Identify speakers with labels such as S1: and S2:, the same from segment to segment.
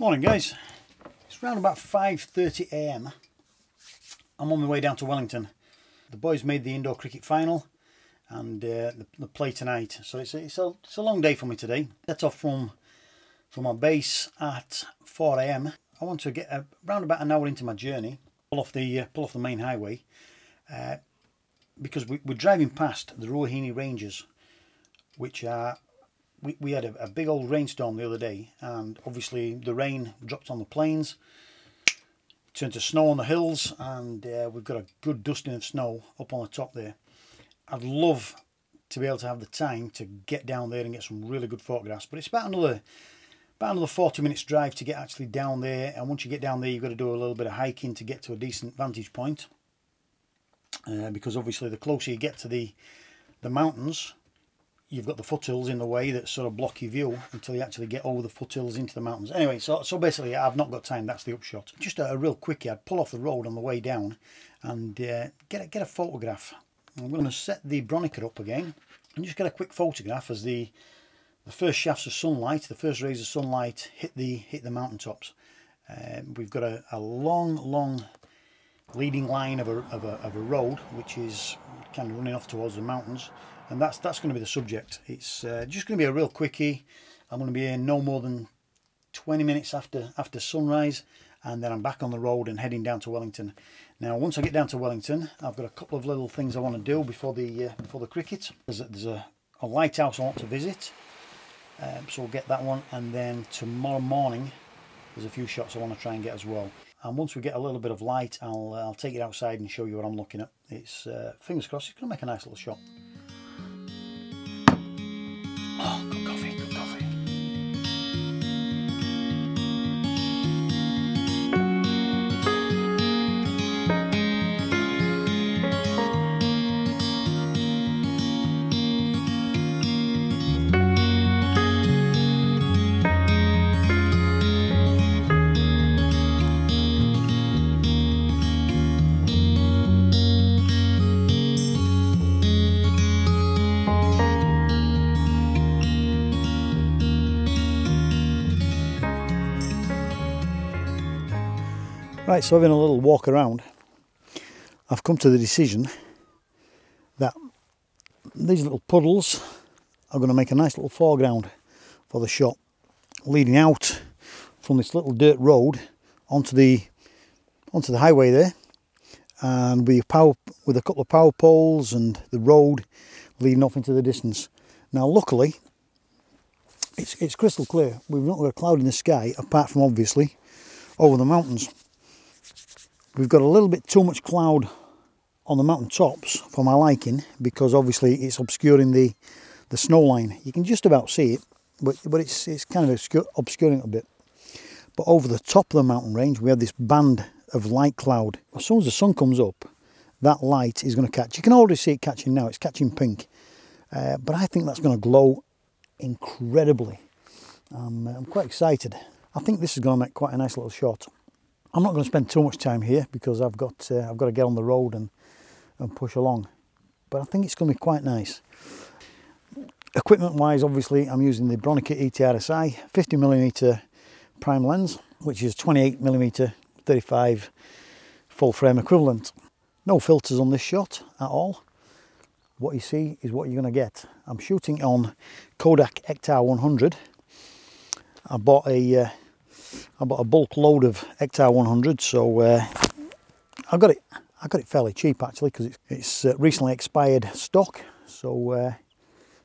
S1: Morning guys, it's around about 5.30am. I'm on my way down to Wellington. The boys made the indoor cricket final and uh, the, the, play tonight. So it's a, it's, a, it's a long day for me today. Set off from, from my base at 4am. I want to get around about an hour into my journey, pull off the, uh, pull off the main highway uh, because we, are driving past the Ruahine Ranges which are we, we had a, a, big old rainstorm the other day and obviously the rain dropped on the plains turned to snow on the hills and uh, we've got a good dusting of snow up on the top there. I'd love to be able to have the time to get down there and get some really good photographs but it's about another about another 40 minutes drive to get actually down there and once you get down there you've got to do a little bit of hiking to get to a decent vantage point uh, because obviously the closer you get to the the mountains you've got the foothills in the way that sort of block your view until you actually get over the foothills into the mountains. Anyway, so so basically I've not got time, that's the upshot. Just a, a real quickie, I'd pull off the road on the way down and uh, get, a, get a photograph. I'm going to set the Bronica up again and just get a quick photograph as the the first shafts of sunlight, the first rays of sunlight hit the hit the mountaintops. Uh, we've got a, a long, long leading line of a, of a, of a road which is kind of running off towards the mountains and that's that's going to be the subject. It's uh, just going to be a real quickie. I'm going to be in no more than 20 minutes after after sunrise and then I'm back on the road and heading down to Wellington. Now once I get down to Wellington I've got a couple of little things I want to do before the uh, before the cricket. There's a, there's a, a lighthouse I want to visit um, so we'll get that one. And then tomorrow morning there's a few shots I want to try and get as well. And once we get a little bit of light I'll, uh, I'll take it outside and show you what I'm looking at. It's uh, fingers crossed it's going to make a nice little shot Right, so having a little walk around, I've come to the decision that these little puddles are going to make a nice little foreground for the shot, leading out from this little dirt road onto the onto the highway there, and with power with a couple of power poles and the road leading off into the distance. Now, luckily, it's it's crystal clear. We've not got a cloud in the sky, apart from obviously over the mountains. We've got a little bit too much cloud on the mountain tops for my liking because obviously it's obscuring the, the snow line. You can just about see it, but, but it's, it's kind of obscuring it a bit. But over the top of the mountain range, we have this band of light cloud. As soon as the sun comes up, that light is going to catch. You can already see it catching now. It's catching pink. Uh, but I think that's going to glow incredibly. Um, I'm quite excited. I think this is going to make quite a nice little shot. I'm not going to spend too much time here because I've got uh, I've got to get on the road and, and push along. But I think it's going to be quite nice. Equipment wise, obviously, I'm using the Bronica ETRSI 50mm prime lens, which is 28mm 35 full frame equivalent. No filters on this shot at all. What you see is what you're going to get. I'm shooting on Kodak Ektar 100. I bought a uh, I bought a bulk load of Ektar 100, so uh, I got it. I got it fairly cheap actually because it's, it's uh, recently expired stock, so uh,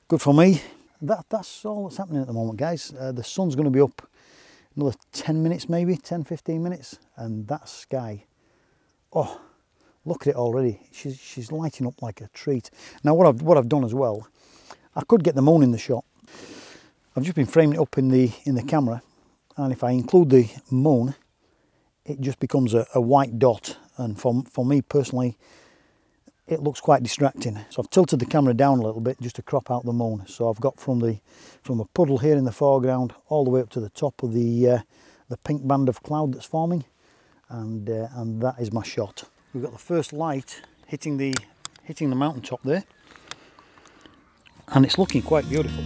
S1: good for me. That that's all that's happening at the moment, guys. Uh, the sun's going to be up another 10 minutes, maybe 10, 15 minutes, and that sky. Oh, look at it already. She's she's lighting up like a treat. Now, what I've what I've done as well, I could get the moon in the shot. I've just been framing it up in the in the camera and if I include the moon it just becomes a, a white dot. And for, for me personally it looks quite distracting. So I've tilted the camera down a little bit just to crop out the moon. So I've got from the from a puddle here in the foreground all the way up to the top of the uh, the pink band of cloud that's forming. And uh, and that is my shot. We've got the first light hitting the hitting the mountain top there. And it's looking quite beautiful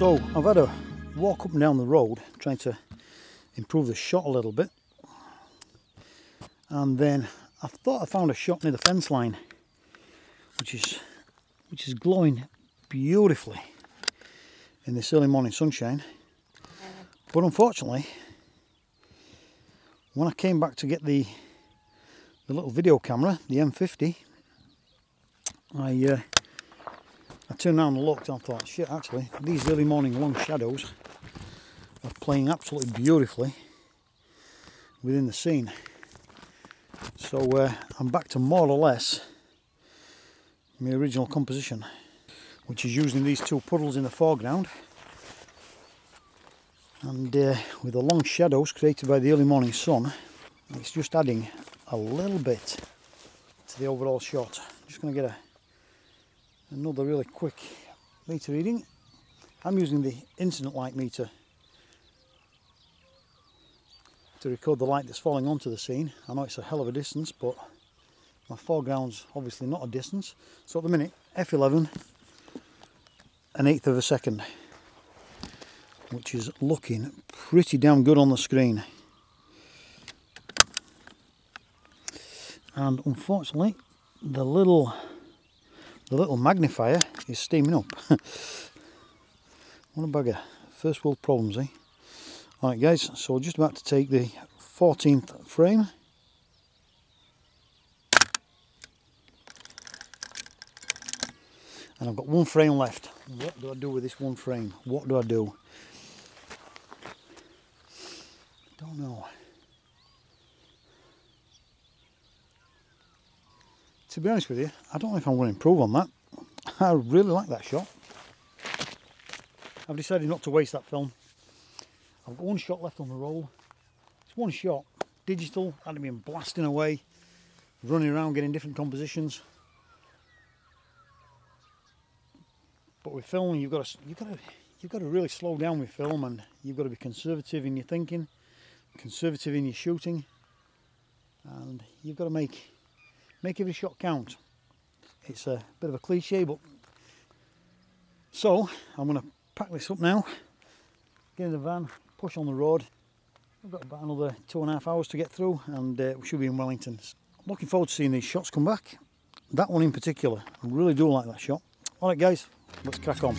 S1: So I've had a walk up and down the road trying to improve the shot a little bit. And then I thought I found a shot near the fence line which is which is glowing beautifully in this early morning sunshine. But unfortunately when I came back to get the the little video camera the M50 I uh, I turned around and looked and I thought shit actually these early morning long shadows are playing absolutely beautifully within the scene. So uh, I'm back to more or less my original composition which is using these two puddles in the foreground. And uh, with the long shadows created by the early morning sun it's just adding a little bit to the overall shot. Just going to get a another really quick meter reading I'm using the incident light meter to record the light that's falling onto the scene. I know it's a hell of a distance, but my foreground's obviously not a distance. So at the minute, F11, an eighth of a second, which is looking pretty damn good on the screen. And unfortunately, the little the little magnifier is steaming up. what a bugger. First world problems, eh? Alright guys, so just about to take the 14th frame. And I've got one frame left. What do I do with this one frame? What do I do? Don't know. To be honest with you, I don't know if I'm going to improve on that. I really like that shot. I've decided not to waste that film. I've got one shot left on the roll. It's one shot, digital, I'd have been blasting away, running around getting different compositions. But with film, you've got to you've got to you've got to really slow down with film, and you've got to be conservative in your thinking, conservative in your shooting, and you've got to make make every shot count. It's a bit of a cliche, but so I'm going to pack this up now, get in the van, push on the road. We've got about another two and a half hours to get through and uh, we should be in Wellington. I'm Looking forward to seeing these shots come back. That one in particular, I really do like that shot. Alright guys, let's crack on.